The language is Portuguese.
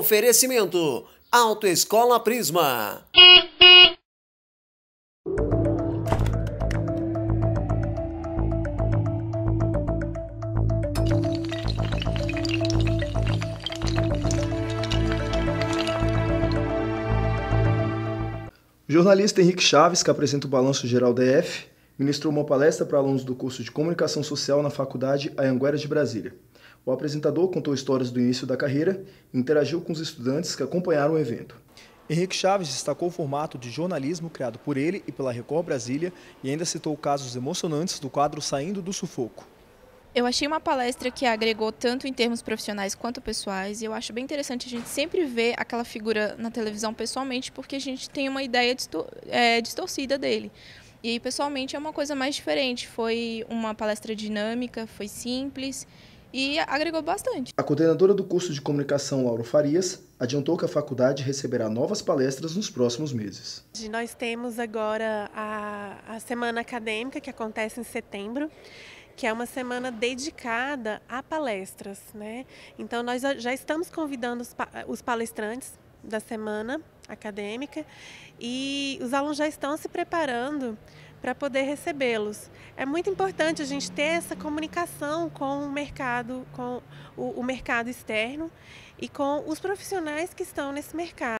Oferecimento Autoescola Prisma. O jornalista Henrique Chaves, que apresenta o Balanço Geral DF, ministrou uma palestra para alunos do curso de Comunicação Social na Faculdade Anhanguera de Brasília. O apresentador contou histórias do início da carreira e interagiu com os estudantes que acompanharam o evento. Henrique Chaves destacou o formato de jornalismo criado por ele e pela Record Brasília e ainda citou casos emocionantes do quadro Saindo do Sufoco. Eu achei uma palestra que agregou tanto em termos profissionais quanto pessoais, e eu acho bem interessante a gente sempre ver aquela figura na televisão pessoalmente, porque a gente tem uma ideia é, distorcida dele. E aí, pessoalmente, é uma coisa mais diferente. Foi uma palestra dinâmica, foi simples e agregou bastante. A coordenadora do curso de comunicação, Laura Farias, adiantou que a faculdade receberá novas palestras nos próximos meses. Nós temos agora a, a semana acadêmica, que acontece em setembro que é uma semana dedicada a palestras, né? Então nós já estamos convidando os palestrantes da semana acadêmica e os alunos já estão se preparando para poder recebê-los. É muito importante a gente ter essa comunicação com o mercado, com o, o mercado externo e com os profissionais que estão nesse mercado.